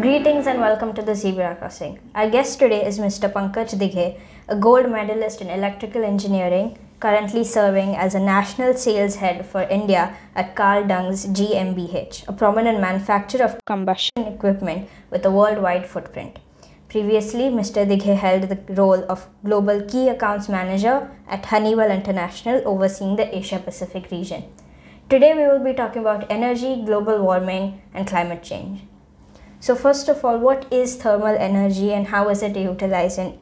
Greetings and welcome to the Zebra Crossing. Our guest today is Mr. Pankaj Dighe, a gold medalist in electrical engineering, currently serving as a national sales head for India at Karl Dungs GmbH, a prominent manufacturer of combustion equipment with a worldwide footprint. Previously, Mr. Dighe held the role of Global Key Accounts Manager at Honeywell International, overseeing the Asia Pacific region. Today, we will be talking about energy, global warming, and climate change. So first of all, what is thermal energy and how is it utilized in,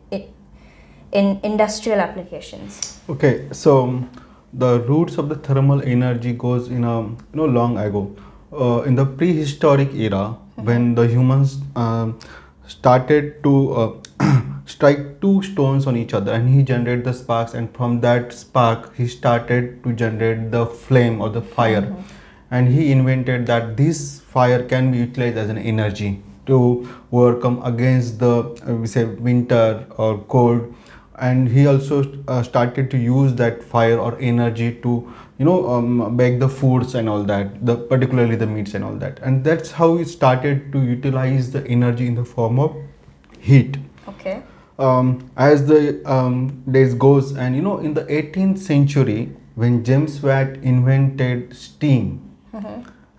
in industrial applications? Okay, so um, the roots of the thermal energy goes in a you know long ago, uh, in the prehistoric era when the humans um, started to uh, strike two stones on each other and he generated the sparks and from that spark he started to generate the flame or the fire and he invented that this fire can be utilized as an energy to overcome against the uh, we say winter or cold. And he also uh, started to use that fire or energy to you know um, bake the foods and all that the particularly the meats and all that. And that's how he started to utilize the energy in the form of heat. Okay. um, as the um, days goes and you know in the 18th century when james watt invented steam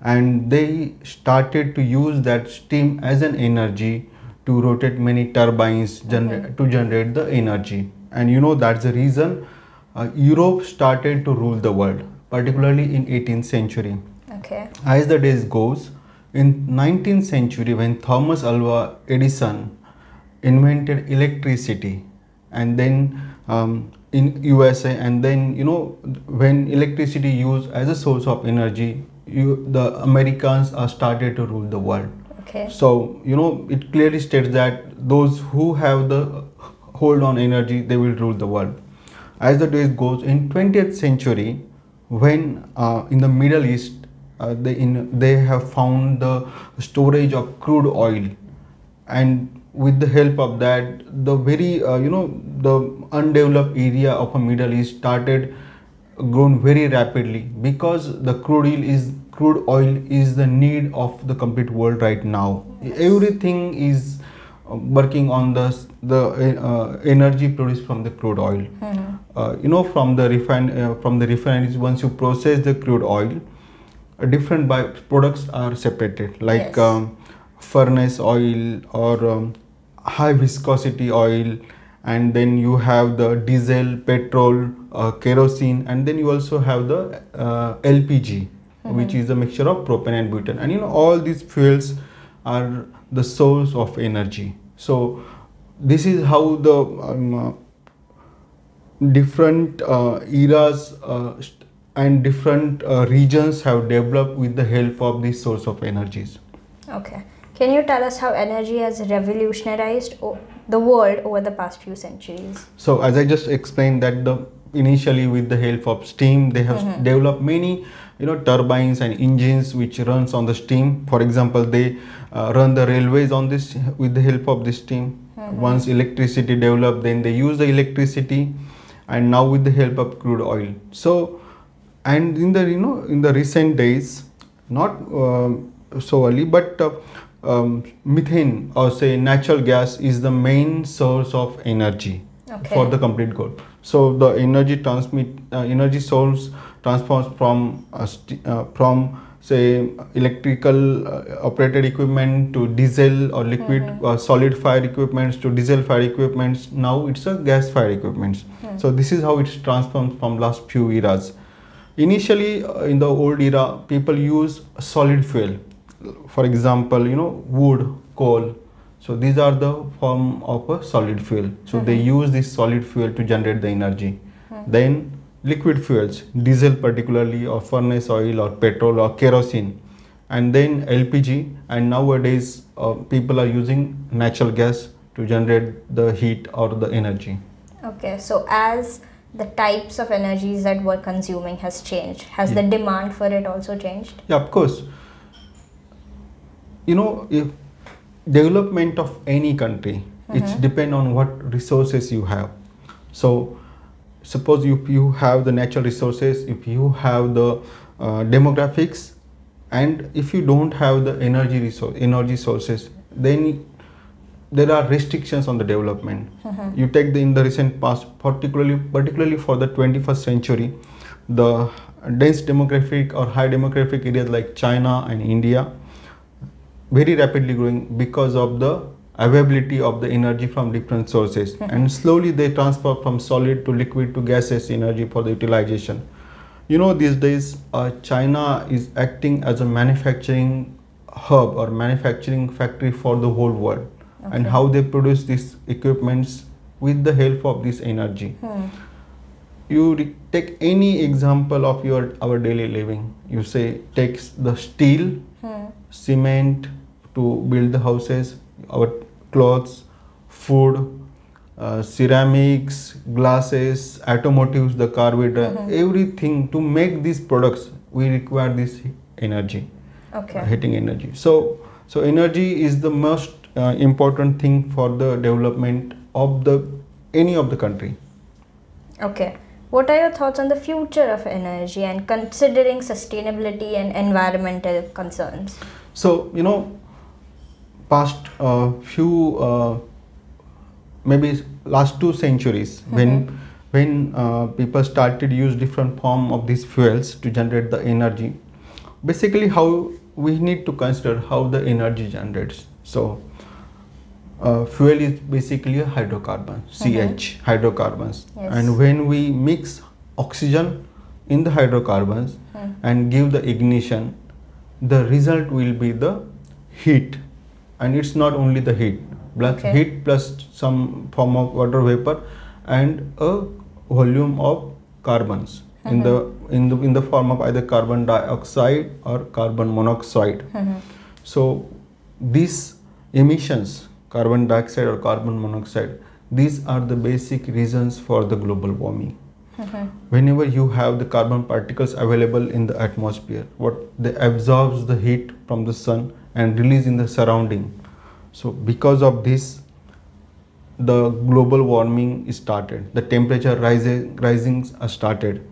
and they started to use that steam as an energy to rotate many turbines gener- to generate the energy. And you know that's the reason uh, europe started to rule the world particularly in 18th century. Okay. as the days goes in 19th century when thomas alva edison invented electricity and then um, in usa and then you know when electricity used as a source of energy you, the americans are started to rule the world. Okay. so you know it clearly states that those who have the hold on energy they will rule the world. As the days goes in 20th century when uh, in the middle east uh, they in they have found the storage of crude oil. And with the help of that the very uh, you know the undeveloped area of a middle east started grown very rapidly because the crude oil is crude oil is the need of the complete world right now. Everything is uh, working on the the uh, energy produced from the crude oil. Uh, you know from the refine uh, from the refineries once you process the crude oil uh, different by products are separated. Like Yes. um, furnace oil or um, high viscosity oil and then you have the diesel petrol uh, kerosene and then you also have the uh, lpg which is a mixture of propane and butane. And you know all these fuels are the source of energy. So this is how the um, uh, different uh, eras uh, and different uh, regions have developed with the help of this source of energies. Okay. Can you tell us how energy has revolutionized the world over the past few centuries? so as i just explained that the initially with the help of steam they have developed many you know turbines and engines which runs on the steam. For example they uh, run the railways on this with the help of this steam. Once electricity developed then they use the electricity and now with the help of crude oil. So and in the you know in the recent days not um, so early but uh, um, methane or say natural gas is the main source of energy Okay. for the complete goal. So the energy transmit uh, energy source transforms from uh, uh, from say electrical uh, operated equipment to diesel or liquid uh, solid fire equipments to diesel fire equipments. Now it's a gas fire equipments. So this is how it's transformed from last few eras. Initially in the old era people use solid fuel for example you know wood coal. So these are the form of a solid fuel. So they use this solid fuel to generate the energy. Then liquid fuels diesel particularly or furnace oil or petrol or kerosene. And then lpg and nowadays uh, people are using natural gas to generate the heat or the energy. Okay, so as the types of energies that we're consuming has changed, has the demand for it also changed? Yeah, of course. You know, if development of any country, it's depend on what resources you have. So, suppose if you have the natural resources, if you have the uh, demographics, and if you don't have the energy resource, energy sources, then there are restrictions on the development. You take the in the recent past, particularly particularly for the 21st century, the dense demographic or high demographic areas like China and India very rapidly growing because of the availability of the energy from different sources. And slowly they transfer from solid to liquid to gaseous energy for the utilization. You know these days uh, china is acting as a manufacturing hub or manufacturing factory for the whole world. And how they produce these equipments with the help of this energy. Hmm. you take any example of your our daily living. You say takes the steel Hmm. cement to build the houses our clothes food uh, ceramics glasses automotives the carburetor Mhm. everything to make these products we require this energy Okay. heating energy so so energy is the most uh, important thing for the development of the any of the country Okay. What are your thoughts on the future of energy and considering sustainability and environmental concerns? So you know, past uh, few uh, maybe last two centuries when when uh, people started use different form of these fuels to generate the energy. Basically, how we need to consider how the energy generates. So. Uh, fuel is basically a hydrocarbon, CH, hydrocarbons. Yes. And when we mix oxygen in the hydrocarbons Hmm. and give the ignition, the result will be the heat. And it's not only the heat, plus Okay. heat plus some form of water vapor and a volume of carbons in the in the in the form of either carbon dioxide or carbon monoxide. Mhm. So these emissions, carbon dioxide or carbon monoxide, these are the basic reasons for the global warming. Mhm. Whenever you have the carbon particles available in the atmosphere, what they absorbs the heat from the sun and release in the surrounding. So because of this, the global warming is started. The temperature rising risings are started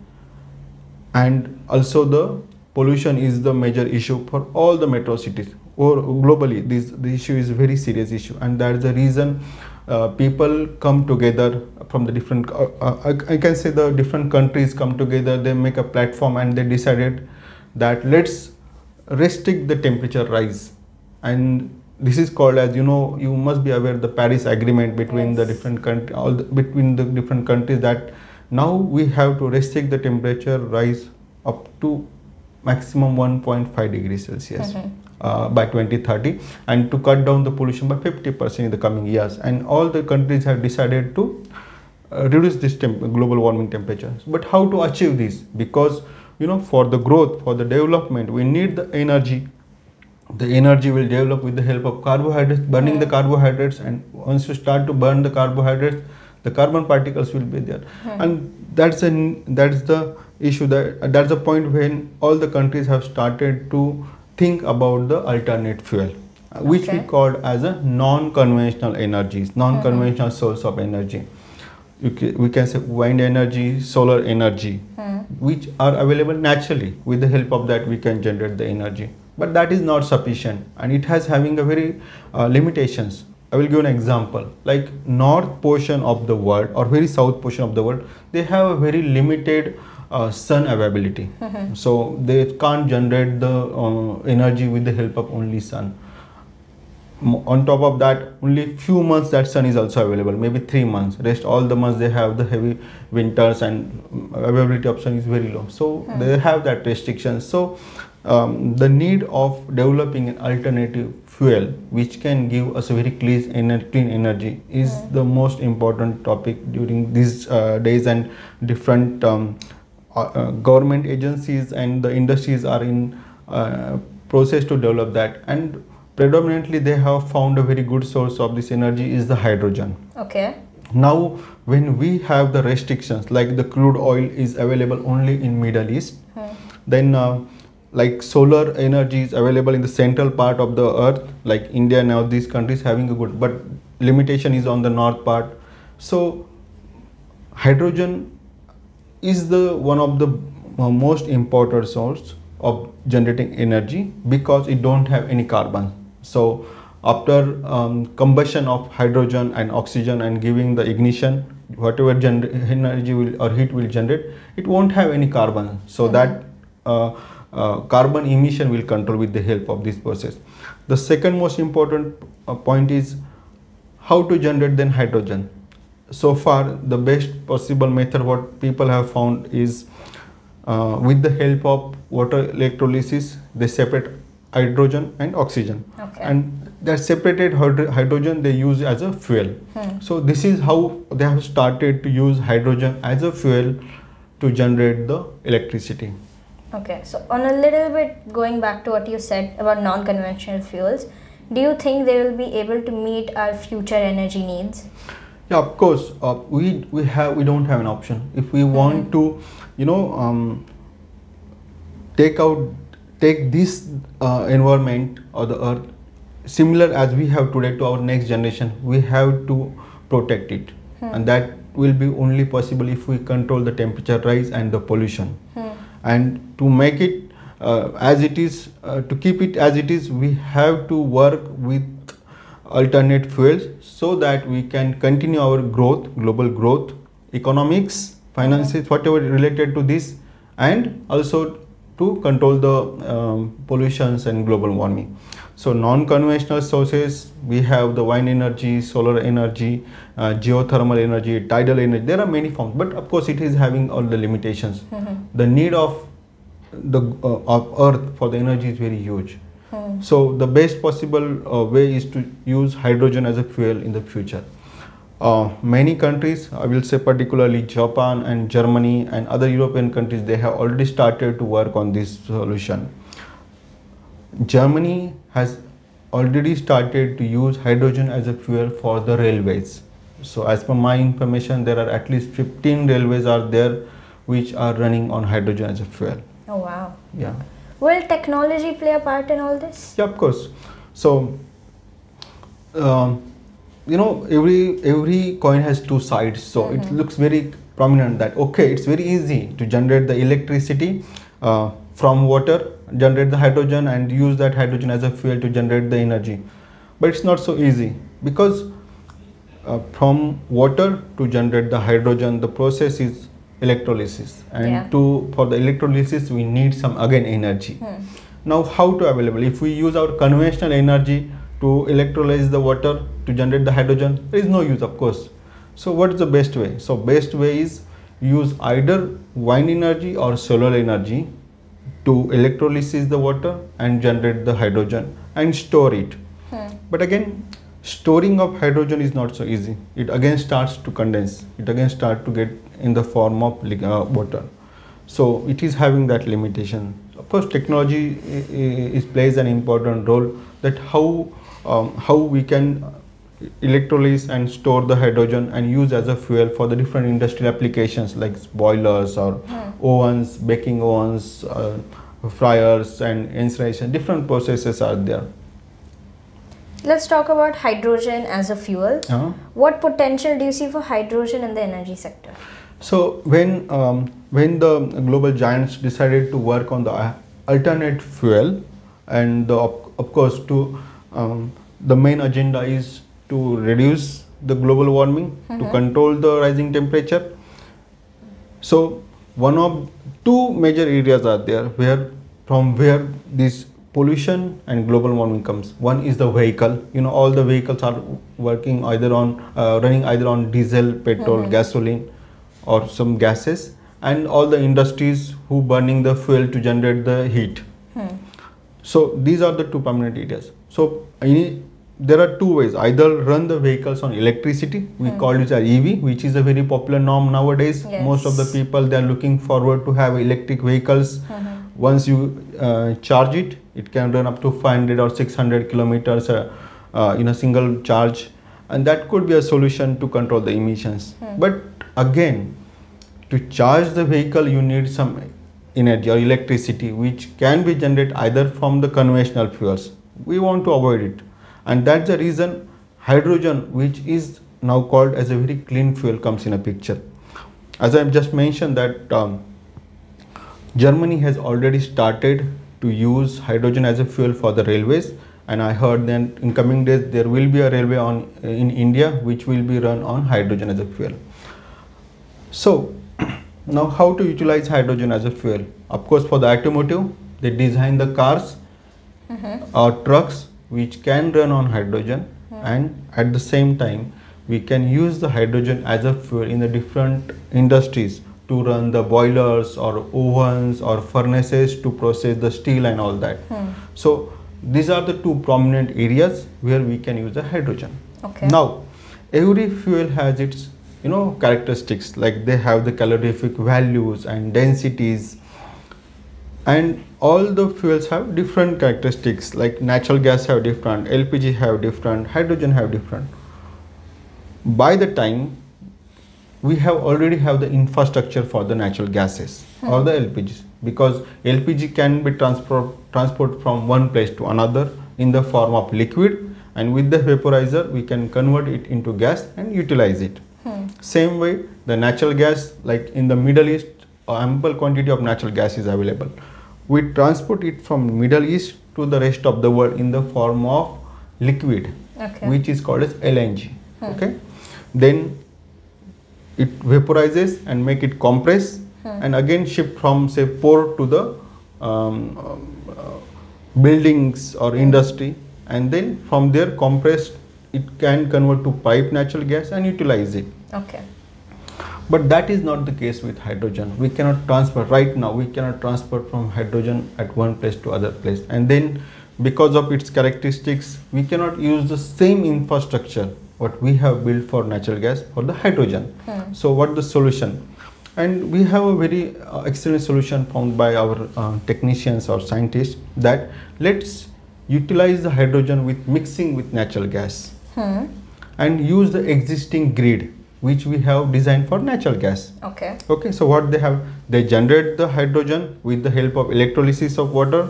and also the pollution is the major issue for all the metro cities or globally this the issue is a very serious issue and that is the reason uh, people come together from the different uh, uh, I, I can say the different countries come together they make a platform and they decided that let's restrict the temperature rise. And this is called as you know you must be aware the paris agreement between the different country all the, between the different countries that now we have to restrict the temperature rise up to maximum 1.5 degrees celsius Mhm. uh, by 2030 and to cut down the pollution by 50% in the coming years. And all the countries have decided to uh, reduce this temp- global warming temperature but how to achieve this? Because you know for the growth for the development we need the energy the energy will develop with the help of carbohydrates burning the Hmm. carbohydrates and once you start to burn the carbohydrates the carbon particles will be there Hmm. and that's an that's the issue that that's the point when all the countries have started to think about the alternate fuel which we Okay. called as a non-conventional energies non-conventional source of energy you ca- we can say wind energy solar energy Hmm. which are available naturally. With the help of that we can generate the energy. But that is not sufficient and it has having a very uh, limitations. I will give an example. Like north portion of the world or very south portion of the world they have a very limited uh, sun availability. Mhm. so they can't generate the uh, energy with the help of only sun on top of that only few months that sun is also available maybe three months. Rest all the months they have the heavy winters and mm, availability of sun is very low. So Hmm. they have that restriction. So um, the need of developing an alternative fuel which can give us a very clean, clean energy is Hmm. the most important topic during these uh, days. And different um, uh, uh, government agencies and the industries are in uh, process to develop that. And predominantly they have found a very good source of this energy is the hydrogen Okay. now when we have the restrictions like the crude oil is available only in middle east Hmm. then uh, like solar energy is available in the central part of the earth like india now these countries having a good but limitation is on the north part so hydrogen is the one of the uh, most important source of generating energy because it don't have any carbon so after um, combustion of hydrogen and oxygen and giving the ignition whatever energy will or heat will generate it won't have any carbon. So that uh, uh, carbon emission will control with the help of this process. The second most important uh, point is how to generate then hydrogen. So far the best possible method what people have found is uh, with the help of water electrolysis they separate hydrogen and oxygen Okay. and that separated hydrogen they use as a fuel Hmm. so this is how they have started to use hydrogen as a fuel to generate the electricity Okay, so on a little bit going back to what you said about non conventional fuels, do you think they will be able to meet our future energy needs? yeah of course uh, we we have we don't have an option if we want to you know um, take out take this uh, environment or the earth similar as we have today to our next generation. We have to protect it. And that will be only possible if we control the temperature rise and the pollution. Hmm. and to make it uh, as it is uh, to keep it as it is we have to work with alternate fuels so that we can continue our growth global growth economics finances whatever related to this and also to control the um, pollutions and global warming. So non-conventional sources we have the wind energy solar energy uh, geothermal energy tidal energy there are many forms but of course it is having all the limitations. The need of the uh, of earth for the energy is very huge. Hmm. so the best possible uh, way is to use hydrogen as a fuel in the future uh, many countries i will say particularly japan and germany and other european countries they have already started to work on this solution. Germany has already started to use hydrogen as a fuel for the railways. So as per my information there are at least 15 railways are there which are running on hydrogen as a fuel. Oh, wow. yeah. Will technology play a part in all this? yeah of course. So um, you know every every coin has two sides so it looks very prominent that okay it's very easy to generate the electricity uh, from water generate the hydrogen and use that hydrogen as a fuel to generate the energy. But it's not so easy because uh, from water to generate the hydrogen the process is electrolysis. And Yeah. to for the electrolysis we need some again energy. Hmm. now how to available? If we use our conventional energy to electrolyze the water to generate the hydrogen there is no use of course. So what is the best way? So best way is use either wind energy or solar energy to electrolysis the water and generate the hydrogen and store it. Hmm. but again storing of hydrogen is not so easy. It again starts to condense. It again start to get in the form of uh, water. So it is having that limitation. Of course technology is plays an important role that how um, how we can electrolyze and store the hydrogen and use as a fuel for the different industrial applications like boilers or ovens baking ovens uh, fryers and incineration different processes are there Let's talk about hydrogen as a fuel. uh, What potential do you see for hydrogen in the energy sector? So when um, when the global giants decided to work on the alternate fuel, and the, of course to um, the main agenda is to reduce the global warming to control the rising temperature. So one of two major areas are there where from where this pollution and global warming comes. One is the vehicle. You know all the vehicles are working either on uh, running either on diesel, petrol, gasoline, or some gases, and all the industries who burning the fuel to generate the heat. Hmm. So these are the two permanent areas. So any, there are two ways. Either run the vehicles on electricity. We call it as EV, which is a very popular norm nowadays. Most of the people they are looking forward to have electric vehicles. Once you uh, charge it, it can run up to 500 or 600 kilometers uh, uh, in a single charge, and that could be a solution to control the emissions. But again, to charge the vehicle you need some energy or electricity which can be generated either from the conventional fuels we want to avoid it and that's the reason hydrogen which is now called as a very clean fuel comes in a picture as i've just mentioned that um, germany has already started to use hydrogen as a fuel for the railways and I heard that in coming days there will be a railway on in India which will be run on hydrogen as a fuel. So now how to utilize hydrogen as a fuel? Of course for the automotive they design the cars Uh-huh. or trucks which can run on hydrogen uh-huh. and at the same time we can use the hydrogen as a fuel in the different industries to run the boilers or ovens or furnaces to process the steel and all that. Hmm. So these are the two prominent areas where we can use the hydrogen. Okay. Now every fuel has its you know characteristics like they have the calorific values and densities and all the fuels have different characteristics like natural gas have different lpg have different hydrogen have different. By the time we have already have the infrastructure for the natural gases or the lpgs because lpg can be transport transport from one place to another in the form of liquid and with the vaporizer we can convert it into gas and utilize it. Hmm. Same way the natural gas like in the middle east ample quantity of natural gas is available we transport it from middle east to the rest of the world in the form of liquid Okay. which is called as lng okay? Then it vaporizes and make it compress and again shipped from say port to the um, um, uh, buildings or industry. And then from there compressed it can convert to pipe natural gas and utilize it. Okay. But that is not the case with hydrogen. We cannot transfer right now we cannot transfer from hydrogen at one place to other place. And then because of its characteristics we cannot use the same infrastructure what we have built for natural gas for the hydrogen. So what the solution? And we have a very uh, excellent solution found by our uh, technicians or scientists that let's utilize the hydrogen with mixing with natural gas. Hmm. and use the existing grid which we have designed for natural gas Okay. okay so what they have they generate the hydrogen with the help of electrolysis of water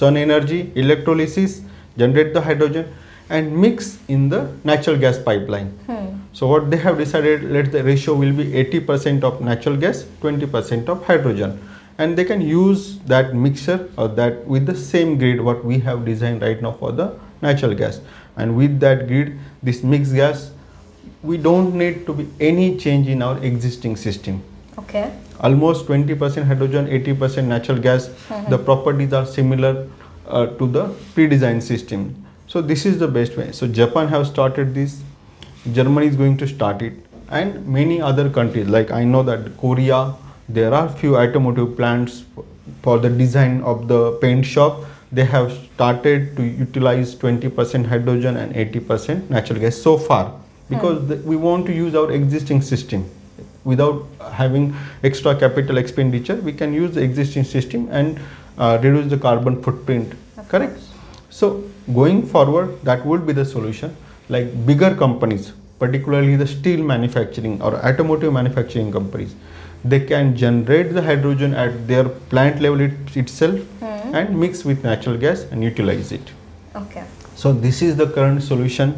sun energy electrolysis generate the hydrogen and mix in the natural gas pipeline Hmm. so what they have decided let the ratio will be 80% of natural gas 20% of hydrogen and they can use that mixture or that with the same grid what we have designed right now for the natural gas and with that grid this mixed gas we don't need to be any change in our existing system. Okay. almost 20% hydrogen 80% natural gas. The properties are similar uh, to the pre-designed system. So this is the best way. So japan have started this. Germany is going to start it. And many other countries like i know that korea there are few automotive plants for the design of the paint shop. They have started to utilize 20% hydrogen and 80% natural gas so far because the, we want to use our existing system. Without having extra capital expenditure we can use the existing system and uh, reduce the carbon footprint. Of correct? Course. so going forward that would be the solution. Like bigger companies particularly the steel manufacturing or automotive manufacturing companies they can generate the hydrogen at their plant level it, itself Hmm. and mix with natural gas and utilize it. Okay. so this is the current solution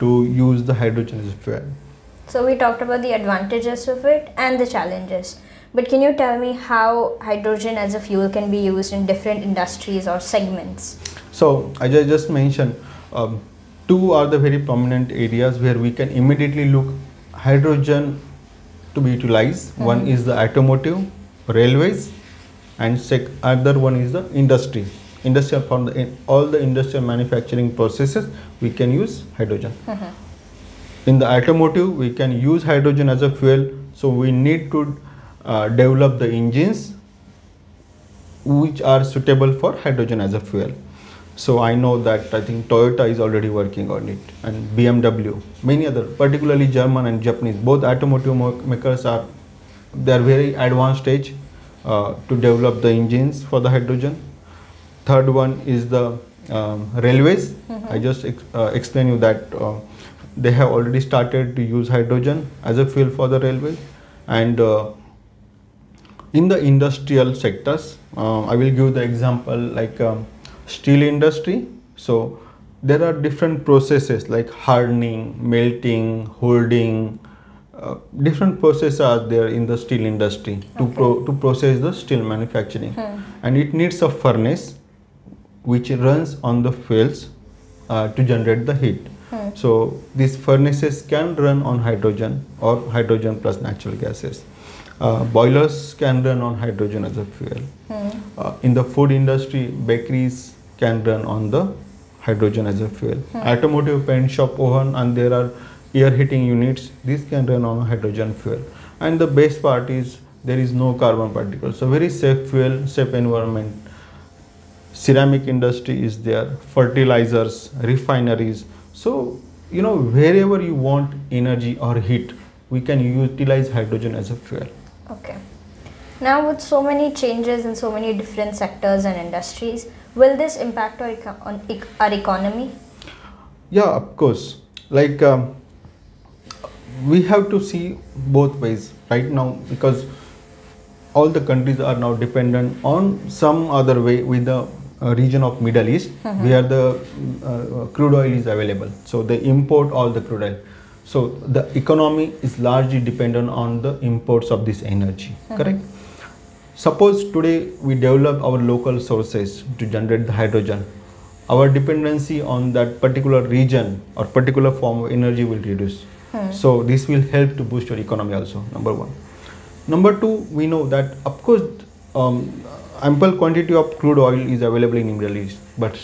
to use the hydrogen as a fuel So we talked about the advantages of it and the challenges. But can you tell me how hydrogen as a fuel can be used in different industries or segments? So, as I just mentioned, um, two are the very prominent areas where we can immediately look hydrogen to be utilized. One is the automotive, railways, and sec- other one is the industry. Industrial for the, in all the industrial manufacturing processes, we can use hydrogen. In the automotive, we can use hydrogen as a fuel. So we need to uh, develop the engines which are suitable for hydrogen as a fuel. So I know that I think Toyota is already working on it and BMW, many other, particularly German and Japanese, both automotive makers are they are very advanced stage uh, to develop the engines for the hydrogen. Third one is the um, railways. I just ex- uh, explain you that uh, they have already started to use hydrogen as a fuel for the railway and uh, in the industrial sectors uh, i will give the example like um, steel industry. So there are different processes like hardening melting holding uh, different processes are there in the steel industry to pro- to process the steel manufacturing. And it needs a furnace which runs on the fuels uh, to generate the heat. So these furnaces can run on hydrogen or hydrogen plus natural gases. Uh, boilers can run on hydrogen as a fuel. Uh, in the food industry, bakeries can run on the hydrogen as a fuel. Automotive paint shop oven and there are air heating units. These can run on hydrogen fuel. And the best part is there is no carbon particles. So very safe fuel, safe environment. Ceramic industry is there, fertilizers, refineries. So you know wherever you want energy or heat, we can utilize hydrogen as a fuel. Okay. Now, with so many changes in so many different sectors and industries, will this impact our, eco- on ec- our economy? Yeah, of course. Like um, we have to see both ways right now because all the countries are now dependent on some other way with the Uh, region of Middle East uh-huh. where the uh, uh, crude oil is available. So they import all the crude oil. So the economy is largely dependent on the imports of this energy. Uh-huh. Correct. Suppose today we develop our local sources to generate the hydrogen, our dependency on that particular region or particular form of energy will reduce. Uh-huh. So this will help to boost your economy also. Number one. Number two, we know that of course um, ample quantity of crude oil is available in Middle East, but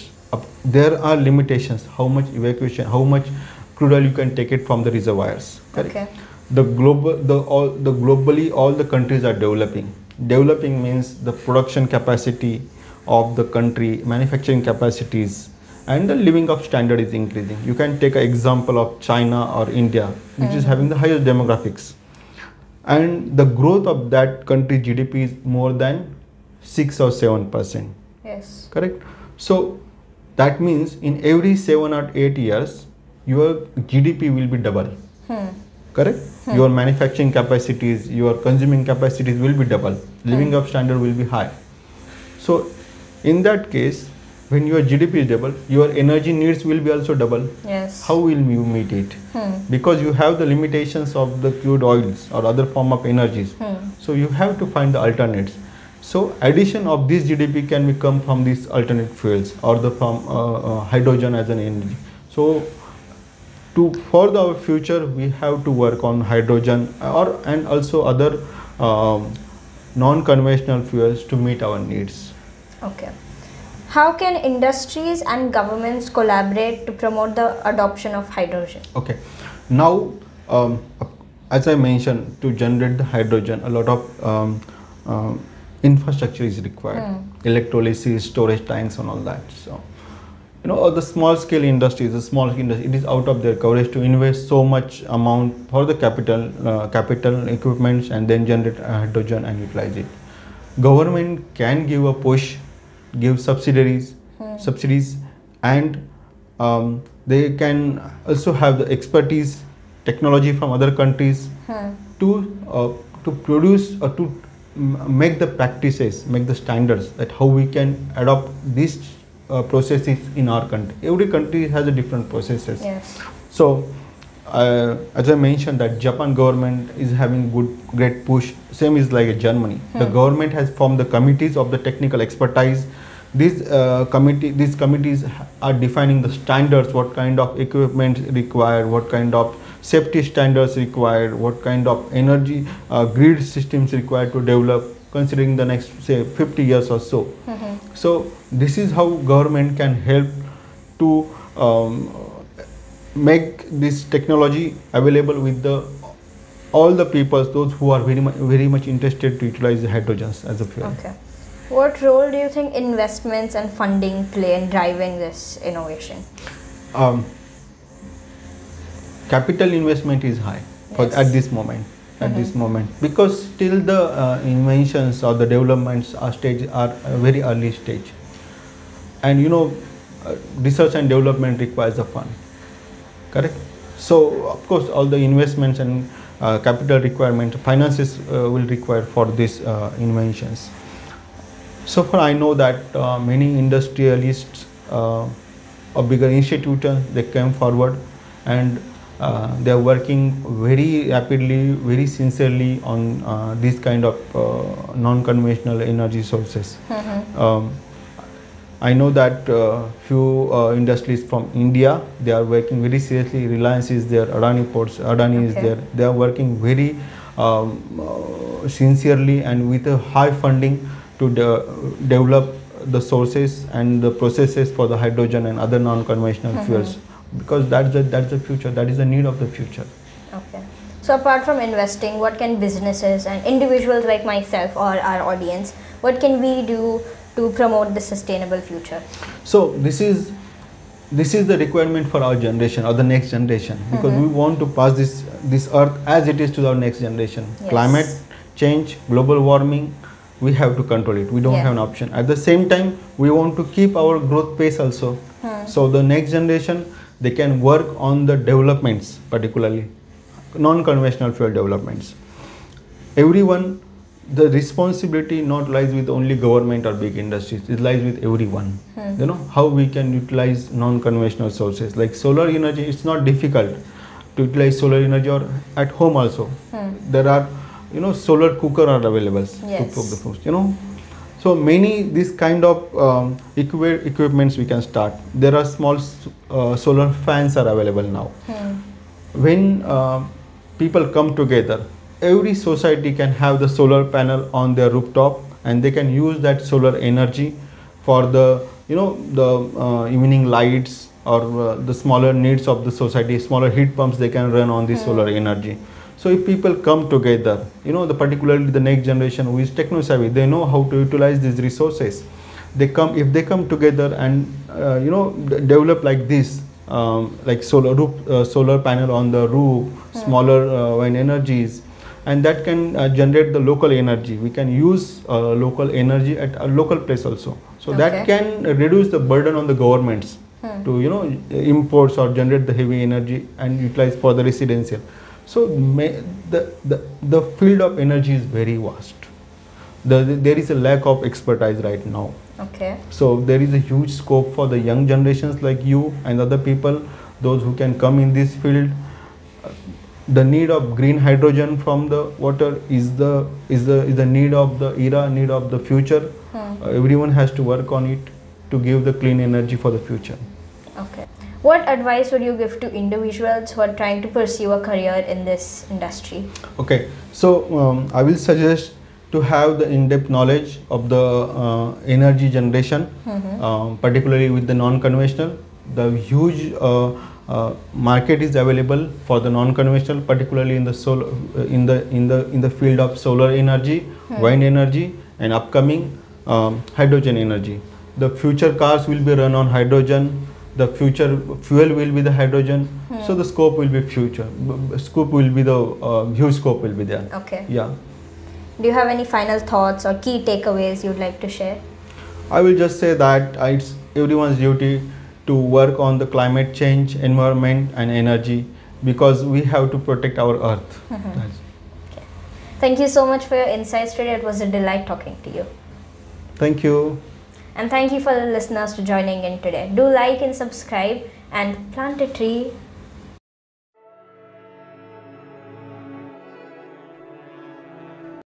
there are limitations. How much evacuation, how much crude oil you can take it from the reservoirs. correct? Okay. the global the all the globally all the countries are developing developing means the production capacity of the country manufacturing capacities and the living of standard is increasing you can take an example of china or india which is mm. having the highest demographics and the growth of that country gdp is more than 6 or 7 percent. Yes. correct? So that means in every 7 or 8 years your gdp will be double. Hmm. correct? Your manufacturing capacities your consuming capacities will be double. Living of standard will be high. So in that case when your gdp is double your energy needs will be also double. Yes. how will you meet it? Hmm. because you have the limitations of the crude oils or other form of energies. Hmm. so you have to find the alternates so addition of this gdp can be come from these alternate fuels or the from uh, uh, hydrogen as an energy so to for the our future we have to work on hydrogen or and also other um, non-conventional fuels to meet our needs Okay. How can industries and governments collaborate to promote the adoption of hydrogen? okay now um, as i mentioned to generate the hydrogen a lot of um, um, infrastructure is required. Electrolysis storage tanks and all that so you know the small scale industries the small industry it is out of their coverage to invest so much amount for the capital uh, capital equipments and then generate uh, hydrogen and utilize it. Government can give a push give subsidiaries subsidies and um, they can also have the expertise technology from other countries Hmm. to uh, to produce or to make the practices make the standards that how we can adopt these uh, processes in our country. Every country has a different processes. Yes. so uh, as i mentioned that japan government is having good great push. Same is like germany. The government has formed the committees of the technical expertise. These uh, committee these committees are defining the standards what kind of equipment required what kind of safety standards required what kind of energy uh, grid systems required to develop considering the next say 50 years or so so this is how government can help to um, make this technology available with the all the people those who are very much very much interested to utilize the hydrogens as a fuel Okay. What role do you think investments and funding play in driving this innovation? um, capital investment is high for Yes. at this moment at this moment. Because still the uh, inventions or the developments are stage are a very early stage. And you know uh, research and development requires a fund. Correct? So of course all the investments and uh, capital requirement finances uh, will require for these uh, inventions. So far i know that uh, many industrialists uh, or bigger institutions they came forward and uh, they are working very rapidly very sincerely on uh, these kind of uh, non-conventional energy sources um, I know that uh, few uh, industries from India they are working very seriously. Reliance is there, Adani Ports, Adani is there. They are working very um, uh, sincerely and with a high funding to de- develop the sources and the processes for the hydrogen and other non-conventional Mhm. fuels because that's the that's the future. That is the need of the future. Okay. So apart from investing, what can businesses and individuals like myself or our audience, what can we do to promote the sustainable future? So this is this is the requirement for our generation or the next generation because Mhm. we want to pass this this earth as it is to our next generation. Yes. Climate change, global warming, we have to control it. We don't Yeah. have an option. At the same time, we want to keep our growth pace also. Hmm. So the next generation they can work on the developments, particularly non-conventional fuel developments. Everyone, the responsibility not lies with only government or big industries. It lies with everyone. Hmm. You know how we can utilize non-conventional sources like solar energy. It's not difficult to utilize solar energy or at home also. Hmm. There are you know solar cooker are available to Yes. cook the food. You know so many this kind of um, equi- equipments we can start there are small uh, solar fans are available now Hmm. when uh, people come together every society can have the solar panel on their rooftop and they can use that solar energy for the you know the uh, evening lights or uh, the smaller needs of the society smaller heat pumps they can run on this Hmm. solar energy so if people come together you know the particularly the next generation who is techno savvy they know how to utilize these resources. They come if they come together and uh, you know develop like this um, like solar roof uh, solar panel on the roof Hmm. smaller uh, wind energies and that can uh, generate the local energy. We can use uh, local energy at a local place also. So that can reduce the burden on the governments Hmm. to you know imports or generate the heavy energy and utilize for the residential so the, the the field of energy is very vast the, the- there is a lack of expertise right now Okay. so there is a huge scope for the young generations like you and other people those who can come in this field the need of green hydrogen from the water is the is the is the need of the era need of the future Hmm. Uh, everyone has to work on it to give the clean energy for the future. What advice would you give to individuals who are trying to pursue a career in this industry? Okay, so um, I will suggest to have the in-depth knowledge of the uh, energy generation, Mhm. um, particularly with the non-conventional. The huge uh, uh, market is available for the non-conventional, particularly in the solar, uh, in the in the in the field of solar energy, Hmm. wind energy, and upcoming um, hydrogen energy. The future cars will be run on hydrogen. The future fuel will be the hydrogen. Hmm. So the scope will be future. Scope will be the uh, huge scope will be there. Okay. Yeah. Do you have any final thoughts or key takeaways you'd like to share? I will just say that it's everyone's duty to work on the climate change, environment, and energy because we have to protect our earth. Mhm. That's- Thank you so much for your insights today. It was a delight talking to you. Thank you. And thank you for the listeners to joining in today. Do like and subscribe and plant a tree